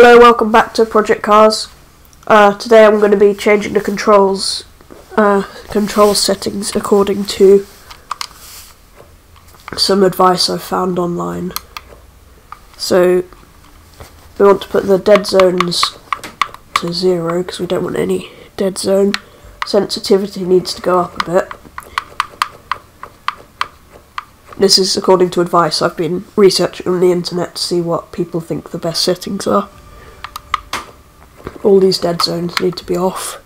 Hello, welcome back to Project Cars. Uh, today I'm going to be changing the controls, uh, control settings according to some advice I've found online. So we want to put the dead zones to zero because we don't want any dead zone. Sensitivity needs to go up a bit. This is according to advice I've been researching on the internet to see what people think the best settings are. All these dead zones need to be off.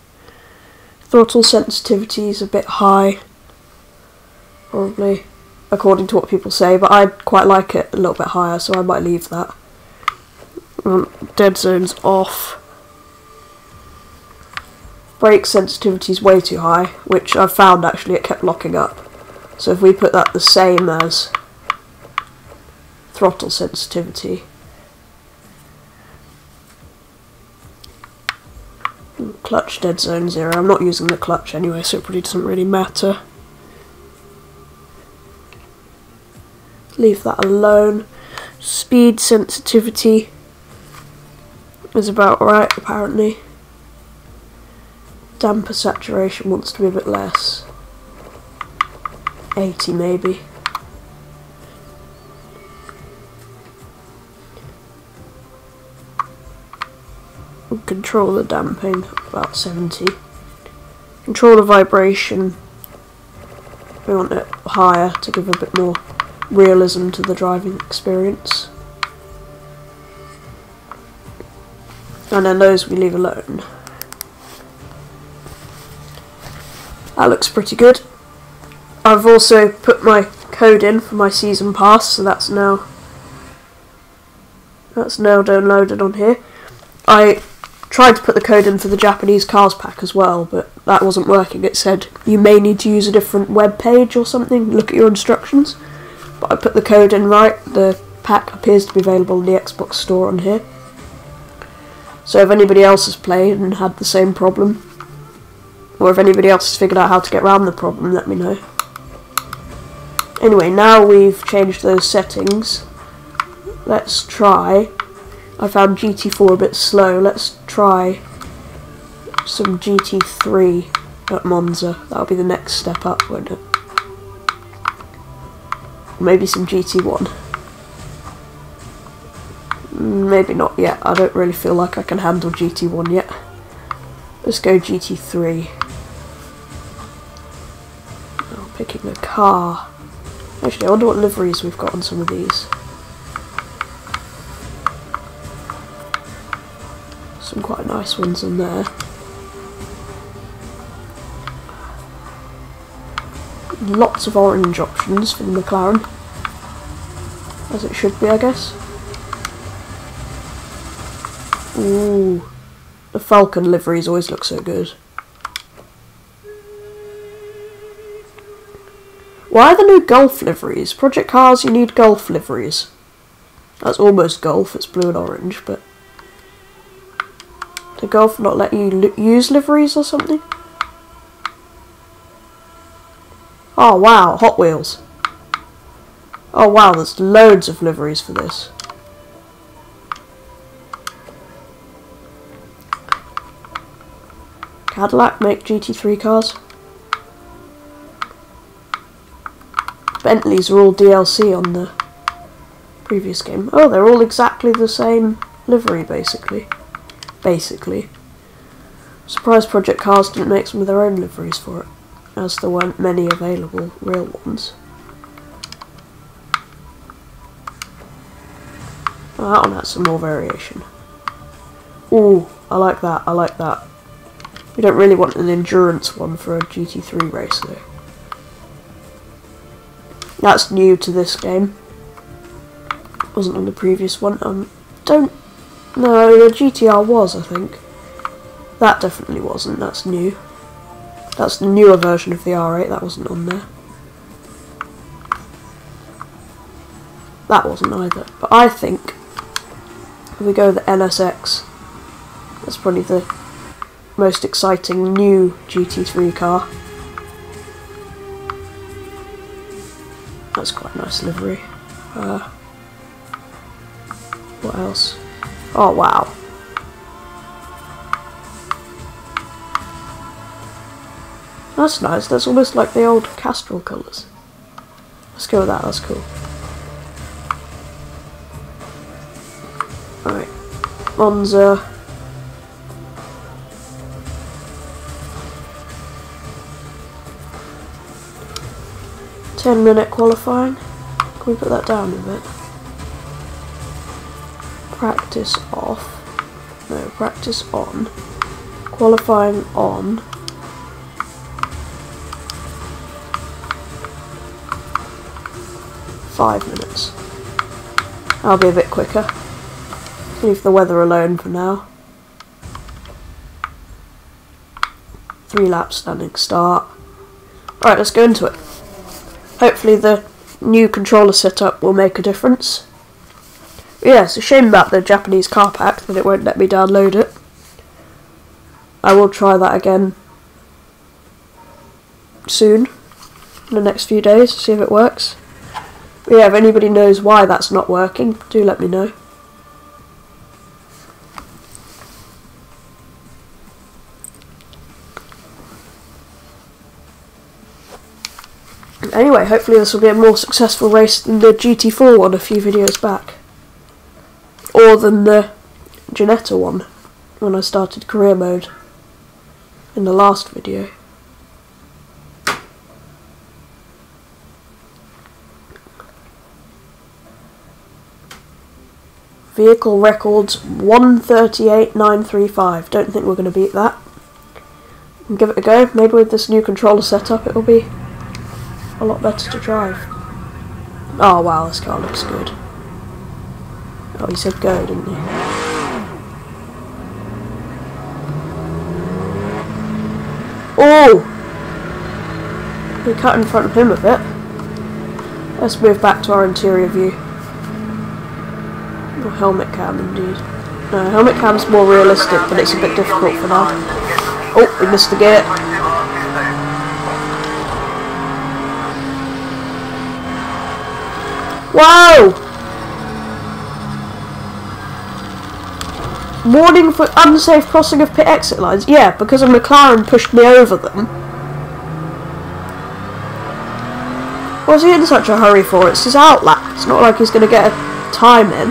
Throttle sensitivity is a bit high, probably, according to what people say, but I quite like it a little bit higher, so I might leave that. Um, dead zones off. Brake sensitivity is way too high, which I've found actually it kept locking up. So if we put that the same as throttle sensitivity, clutch dead zone zero. I'm not using the clutch anyway, so it probably doesn't really matter. Leave that alone. Speed sensitivity is about right, apparently. Damper saturation wants to be a bit less. 80 maybe. Control the damping about 70. Control the vibration. We want it higher to give a bit more realism to the driving experience. And then those we leave alone. That looks pretty good. I've also put my code in for my season pass, so that's now that's now downloaded on here. I tried to put the code in for the Japanese cars pack as well, but that wasn't working. It said you may need to use a different web page or something. Look at your instructions. But I put the code in right. The pack appears to be available in the Xbox store on here. So if anybody else has played and had the same problem, or if anybody else has figured out how to get around the problem, let me know. Anyway, now we've changed those settings. Let's try. I found GT4 a bit slow. Let's try some GT3 at Monza. That'll be the next step up, won't it? Maybe some GT1. Maybe not yet. I don't really feel like I can handle GT1 yet. Let's go GT3. Oh, picking a car. Actually, I wonder what liveries we've got on some of these. Nice ones in there. Lots of orange options for the McLaren. As it should be, I guess. Ooh. The Falcon liveries always look so good. Why are the new Golf liveries? Project Cars, you need Golf liveries. That's almost Golf, it's blue and orange, but... The Golf not let you use liveries or something? Oh wow, Hot Wheels. Oh wow, there's loads of liveries for this. Cadillac make GT3 cars? Bentleys are all DLC on the previous game. Oh, they're all exactly the same livery, basically. Basically. Surprise Project Cars didn't make some of their own liveries for it, as there weren't many available real ones. Oh, that one has some more variation. Ooh, I like that, I like that. We don't really want an endurance one for a GT3 race though. That's new to this game. Wasn't on the previous one. Um, don't... No, the GTR was, I think. That definitely wasn't. That's new. That's the newer version of the R8. That wasn't on there. That wasn't either. But I think if we go with the NSX, that's probably the most exciting new GT3 car. That's quite a nice livery. Uh, what else? Oh, wow. That's nice, that's almost like the old Castrol colours. Let's go with that, that's cool. Alright, Monza. Ten minute qualifying. Can we put that down a bit? Practice off. No, practice on. Qualifying on. Five minutes. I'll be a bit quicker. Leave the weather alone for now. Three laps standing start. Alright, let's go into it. Hopefully the new controller setup will make a difference. Yeah, it's a shame about the Japanese car pack that it won't let me download it. I will try that again soon, in the next few days, see if it works. But yeah, if anybody knows why that's not working, do let me know. Anyway, hopefully this will be a more successful race than the GT4 one a few videos back. Or than the Ginetta one, when I started career mode in the last video. Vehicle records 138935. Don't think we're going to beat that. give it a go. Maybe with this new controller setup it'll be a lot better to drive. Oh wow, this car looks good. Oh, he said go, didn't he? Oh! We cut in front of him a bit. Let's move back to our interior view. Oh, helmet cam, indeed. No, helmet cam's more realistic, but it's a bit difficult for now. Oh, we missed the gate. Wow! Warning for unsafe crossing of pit exit lines. Yeah, because a McLaren pushed me over them. What's he in such a hurry for? It's his outlap. It's not like he's going to get a time in.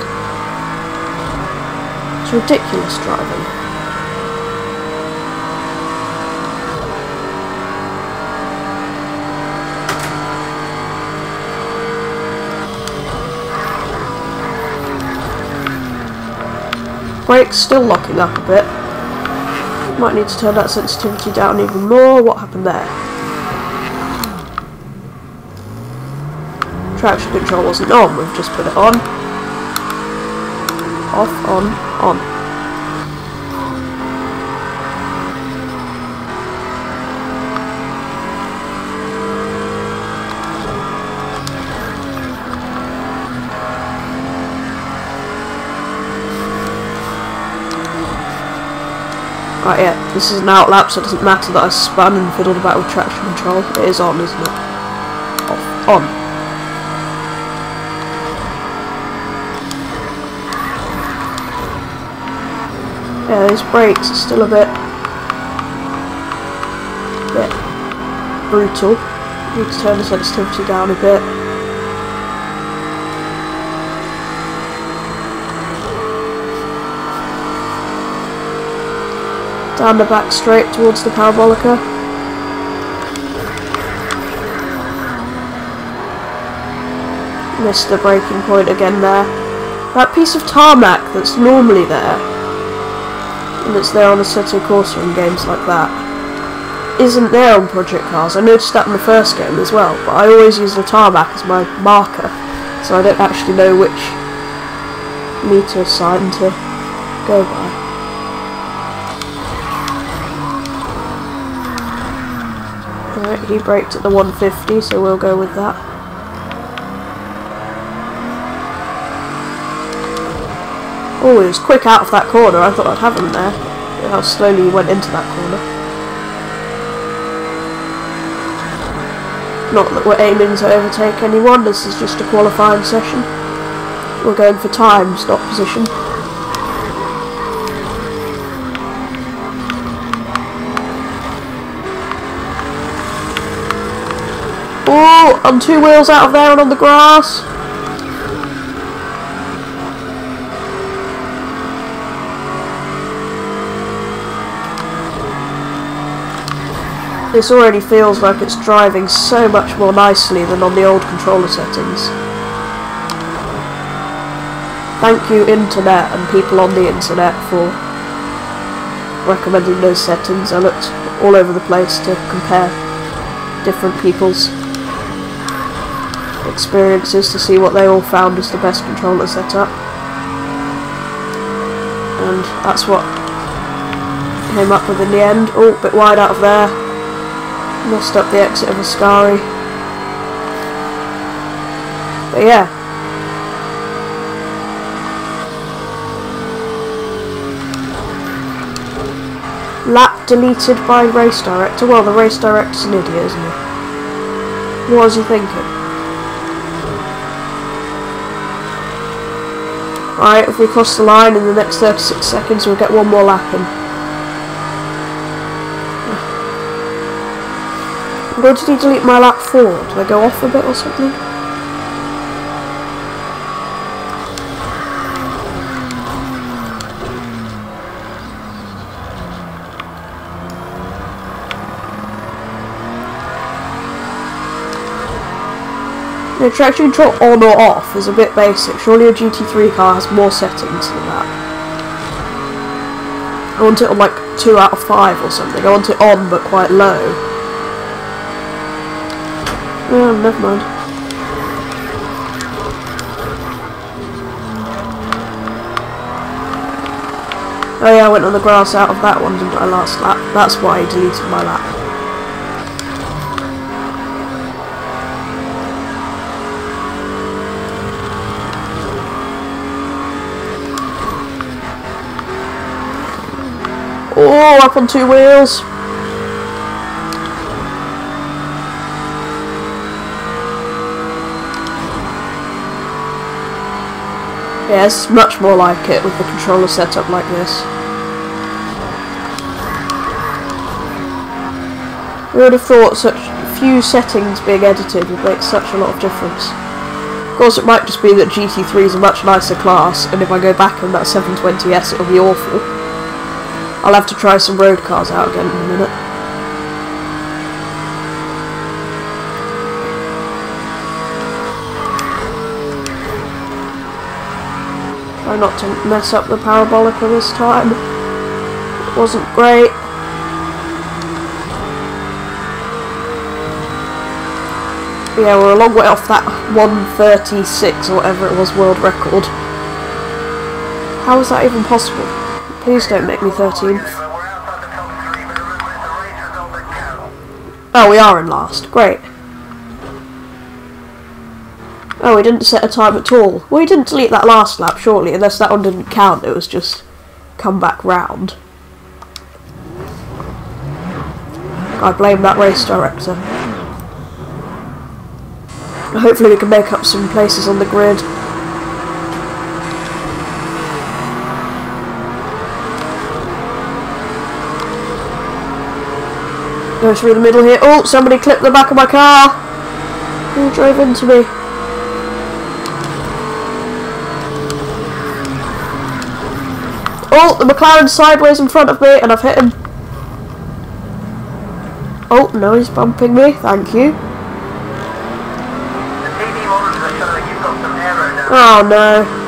It's ridiculous driving. Brake's still locking up a bit. Might need to turn that sensitivity down even more. What happened there? Traction control wasn't on, we've just put it on. Off, on, on. Right, yeah, this is an outlap, so it doesn't matter that I spun and fiddled about with traction control. It is on, isn't it? Off. On. Yeah, these brakes are still a bit... bit brutal. Need to turn the sensitivity down a bit. Down the back straight towards the parabolica. Missed the braking point again there. That piece of tarmac that's normally there, and that's there on the Assetto Corsa in games like that, isn't there on Project Cars. I noticed that in the first game as well, but I always use the tarmac as my marker, so I don't actually know which meter sign to go by. He braked at the 150, so we'll go with that. Oh, he was quick out of that corner. I thought I'd have him there. How slowly he went into that corner. Not that we're aiming to overtake anyone, this is just a qualifying session. We're going for times, not position. Oh, on two wheels out of there and on the grass. This already feels like it's driving so much more nicely than on the old controller settings. Thank you internet and people on the internet for recommending those settings. I looked all over the place to compare different people's experiences to see what they all found as the best controller setup. And that's what came up with in the end. Oh, bit wide out of there. Messed up the exit of Ascari. But yeah. Lap deleted by race director. Well, the race director's an idiot, isn't he? What was he thinking? Right, if we cross the line in the next 36 seconds, we'll get one more lap in. Where did he delete my lap for? Did I go off a bit or something? The traction control on or off is a bit basic. Surely a GT3 car has more settings than that. I want it on like 2 out of 5 or something. I want it on but quite low. Oh, never mind. Oh yeah, I went on the grass out of that one, didn't I, last lap? That's why I deleted my lap. Oh, up on two wheels. Yes, much more like it with the controller set up like this. Who would have thought such few settings being edited would make such a lot of difference. Of course, it might just be that GT3 is a much nicer class, and if I go back on that 720S it'll be awful. I'll have to try some road cars out again in a minute. Try not to mess up the parabolica this time. It wasn't great. yeah, we're a long way off that 136 or whatever it was world record. How is that even possible? Please don't make me 13th. Oh, we are in last. Great. Oh, we didn't set a time at all. We didn't delete that last lap, surely, unless that one didn't count. It was just come back round. I blame that race director. Hopefully we can make up some places on the grid. Go through the middle here. Oh, somebody clipped the back of my car. Who drove into me? Oh, the McLaren's sideways in front of me and I've hit him. Oh, no, he's bumping me. Thank you. Oh, no.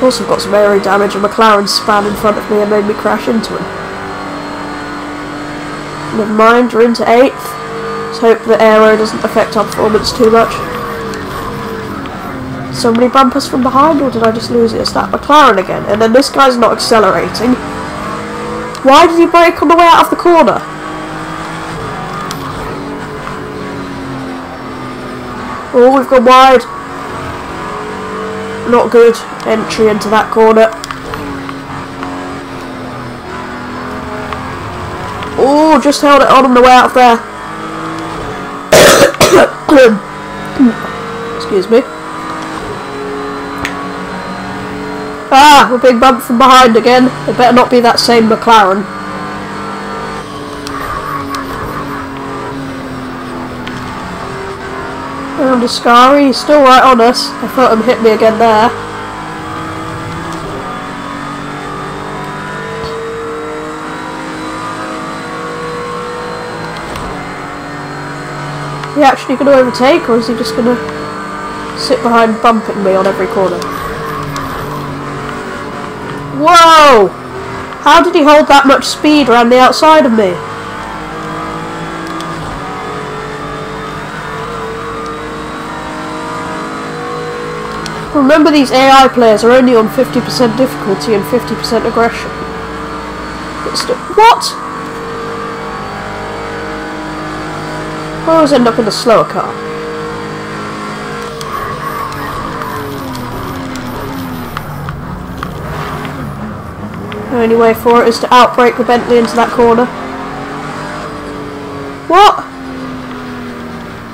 Course I've got some aero damage and McLaren span in front of me and made me crash into him. Never mind, we're into 8th. Let's hope the aero doesn't affect our performance too much. Somebody bump us from behind or did I just lose it? It's that McLaren again. And then this guy's not accelerating. Why did he brake on the way out of the corner? Oh, we've gone wide. Not good entry into that corner. Oh, just held it on the way out there. Excuse me. Ah, we're being bumped from behind again. It better not be that same McLaren. Scary. He's still right on us. I thought him hit me again there. he actually going to overtake or is he just going to sit behind bumping me on every corner? Whoa! How did he hold that much speed around the outside of me? Remember these AI players are only on 50% difficulty and 50% aggression. What? I always end up in a slower car. The only way for it is to outbrake the Bentley into that corner. What?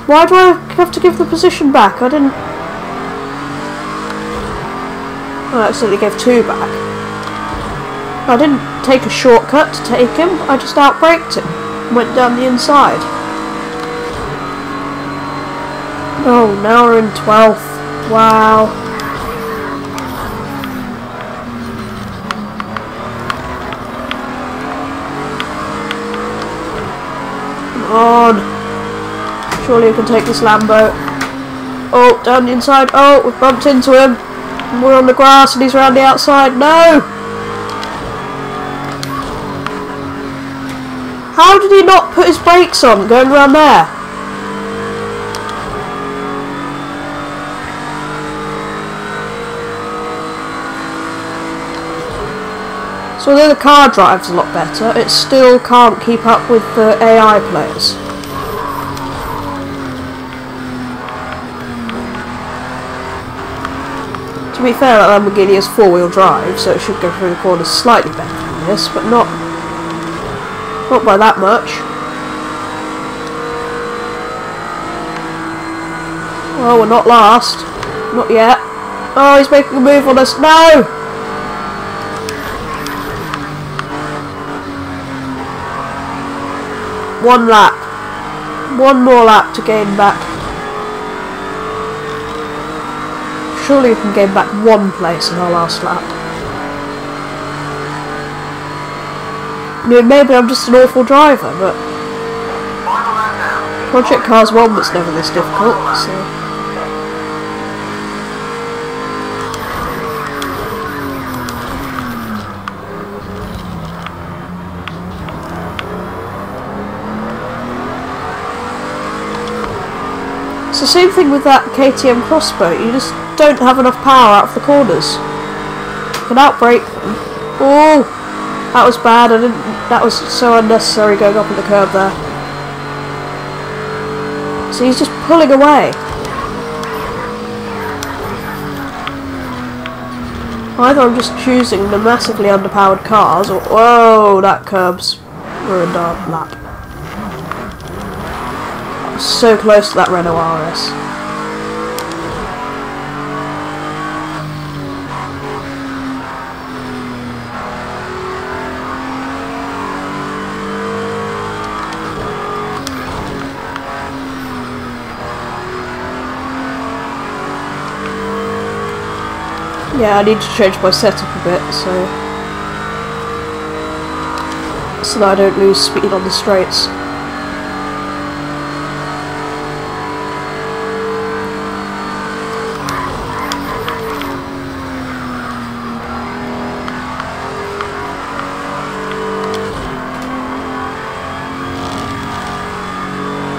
Why do I have to give the position back? I didn't... I accidentally gave two back. I didn't take a shortcut to take him, I just outbraked him. Went down the inside. Oh, now we're in 12th. Wow. Come on. Surely we can take this Lambo. Oh, down the inside. Oh, we've bumped into him. We're on the grass and he's around the outside. No! How did he not put his brakes on going around there? So although the car drives a lot better, it still can't keep up with the AI players. To be fair, that Lamborghini is four-wheel drive, so it should go through the corners slightly better than this, but not, not by that much. Oh, we're not last. Not yet. Oh, he's making a move on us. No! One lap. One more lap to gain back. Surely we can gain back one place in our last lap. I mean, maybe I'm just an awful driver, but Project Cars 1 was never this difficult, so... the same thing with that KTM X-Bow, you just don't have enough power out of the corners. You can outbrake them. Oh! That was bad, I didn't that was so unnecessary going up in the curb there. So he's just pulling away. Either I'm just choosing the massively underpowered cars, or whoa, that curb's ruined our lap so close to that Renault RS. Yeah, I need to change my setup a bit, so so that I don't lose speed on the straights.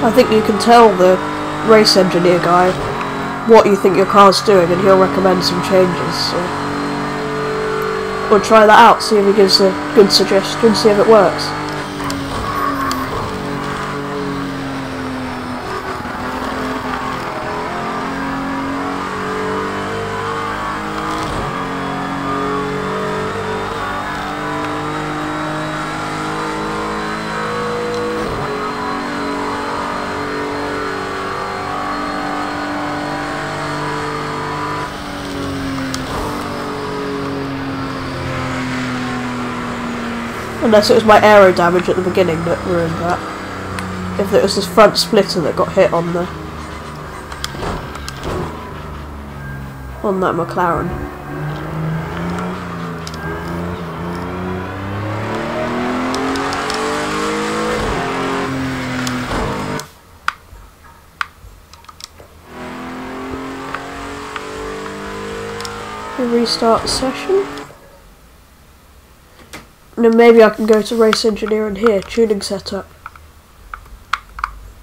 I think you can tell the race engineer guy what you think your car's doing and he'll recommend some changes. So we'll try that out, see if he gives a good suggestion, see if it works. Unless it was my aero damage at the beginning that ruined that. If it was this front splitter that got hit on the on that McLaren. restart session. Then maybe I can go to race engineer in here, tuning setup.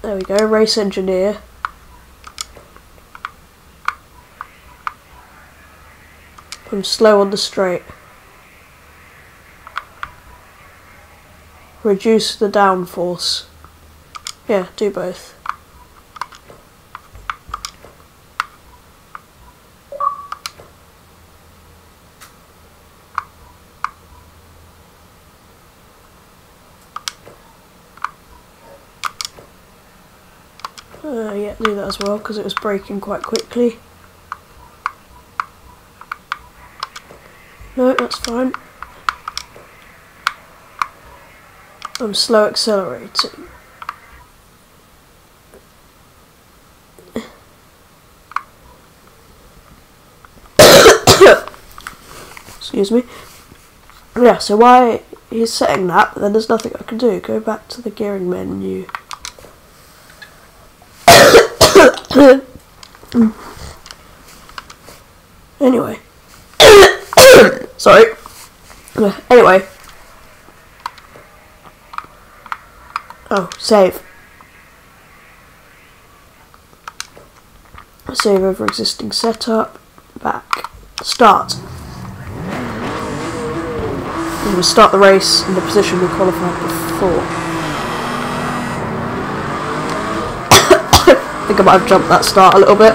There we go, race engineer. I'm slow on the straight. Reduce the downforce. Yeah, do both. Do that as well because it was breaking quite quickly. No, that's fine. I'm slow accelerating. Excuse me. Yeah, so why he's setting that, then there's nothing I can do. Go back to the gearing menu. anyway. Sorry. Anyway. Oh, save. Save over existing setup. Back. Start. We'll start the race in the position we qualified before. I think I might have jumped that start a little bit.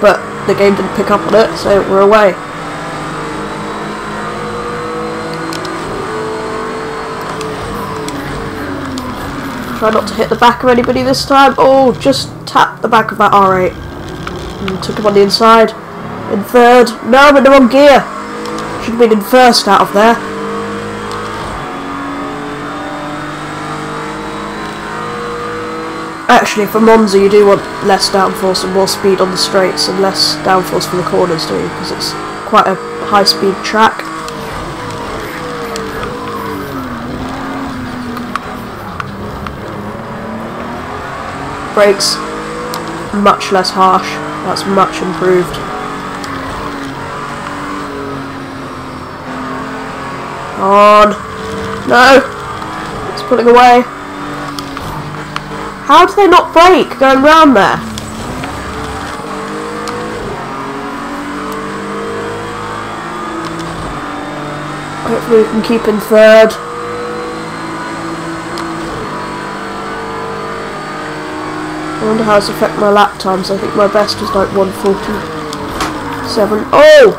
But the game didn't pick up on it, so we're away. Try not to hit the back of anybody this time. Oh, just tap the back of that R8. And took him on the inside. In third. No, I'm in the wrong gear. Should have been in first out of there. Actually, for Monza you do want less downforce and more speed on the straights and less downforce for the corners, do you? Because it's quite a high-speed track. Brakes, much less harsh. That's much improved. On. No! It's pulling away. How do they not brake going round there? Hopefully we can keep in third. I wonder how it's affect my lap times. I think my best was like 147. Oh!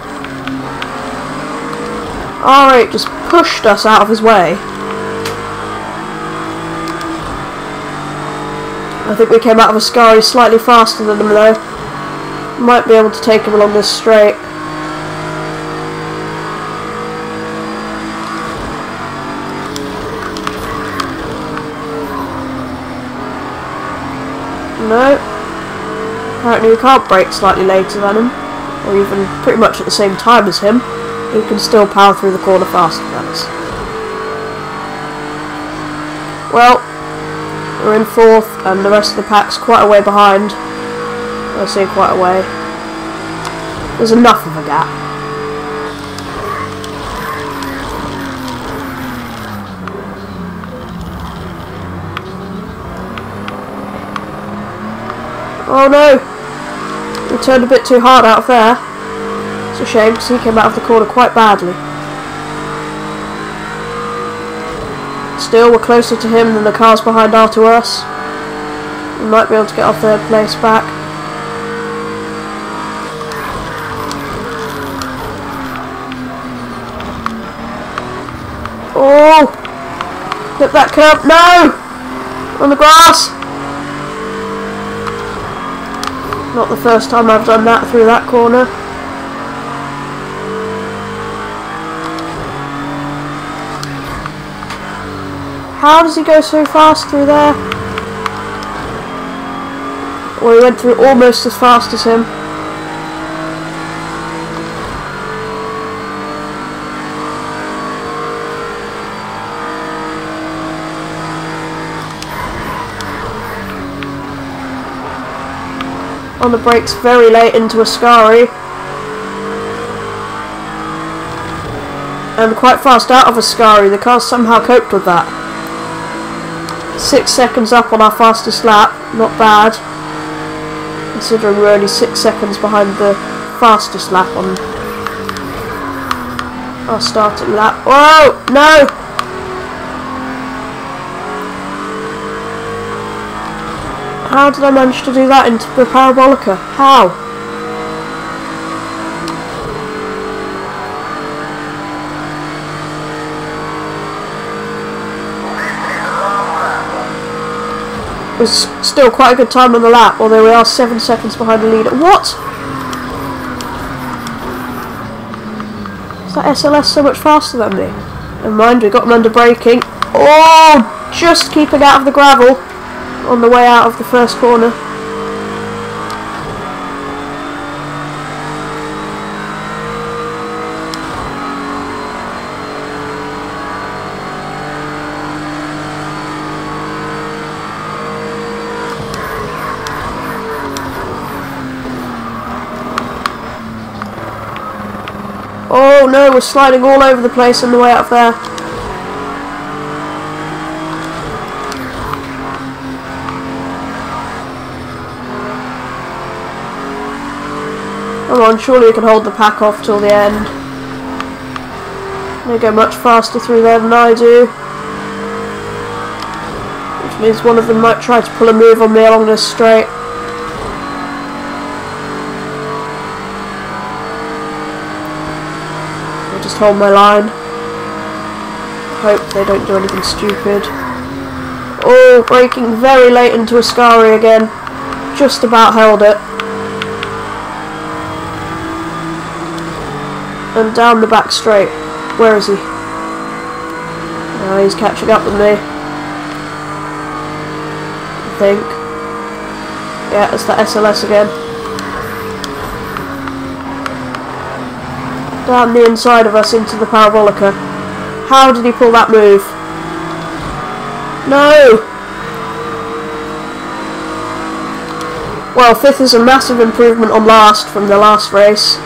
Alright, just pushed us out of his way. I think we came out of Ascari slightly faster than him though. Might be able to take him along this straight. No. Apparently we can't brake slightly later than him, or even pretty much at the same time as him. He can still power through the corner faster than us. Well, we're in fourth, and the rest of the pack's quite a way behind. I say quite a way. There's enough of a gap. Oh no! We turned a bit too hard out there. It's a shame because he came out of the corner quite badly. Still, we're closer to him than the cars behind are to us. We might be able to get our third place back. Oh! Flip that curb. No! On the grass! Not the first time I've done that through that corner. How does he go so fast through there? Well, he went through almost as fast as him. on the brakes very late into Ascari. And quite fast out of Ascari, the car somehow coped with that. Six seconds up on our fastest lap. Not bad. Considering we're only six seconds behind the fastest lap on our starting lap. Whoa! No! How did I manage to do that into the Parabolica? How? Was still quite a good time on the lap, although we are seven seconds behind the leader. What? Is that SLS so much faster than me? Never mind, we got them under braking. Oh! Just keeping out of the gravel on the way out of the first corner. Oh no, we're sliding all over the place on the way up there. Come on, surely we can hold the pack off till the end. They go much faster through there than I do. Which means one of them might try to pull a move on me along this straight. I'll just hold my line. Hope they don't do anything stupid. Oh, braking very late into Ascari again. Just about held it. and down the back straight. Where is he? Oh, he's catching up with me. I think. Yeah, it's the SLS again. Down the inside of us into the Parabolica. How did he pull that move? No! Well, fifth is a massive improvement on last from the last race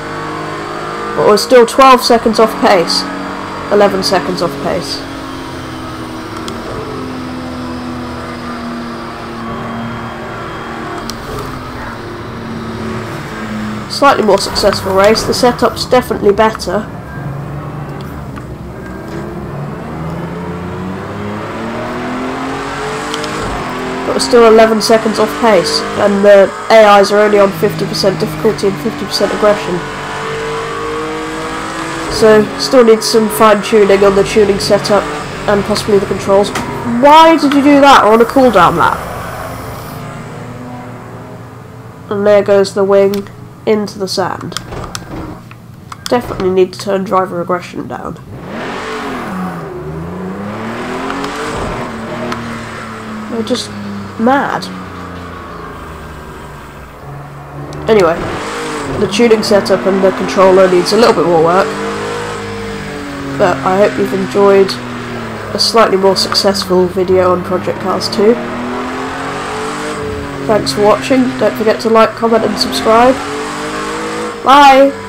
but we're still 12 seconds off pace. 11 seconds off pace. Slightly more successful race, the setup's definitely better. But we're still 11 seconds off pace, and the AIs are only on 50% difficulty and 50% aggression. So, still need some fine tuning on the tuning setup and possibly the controls. Why did you do that on a cooldown lap? And there goes the wing into the sand. Definitely need to turn driver aggression down. They're just mad. Anyway, the tuning setup and the controller needs a little bit more work but I hope you've enjoyed a slightly more successful video on Project Cars 2. Thanks for watching, don't forget to like, comment and subscribe. Bye!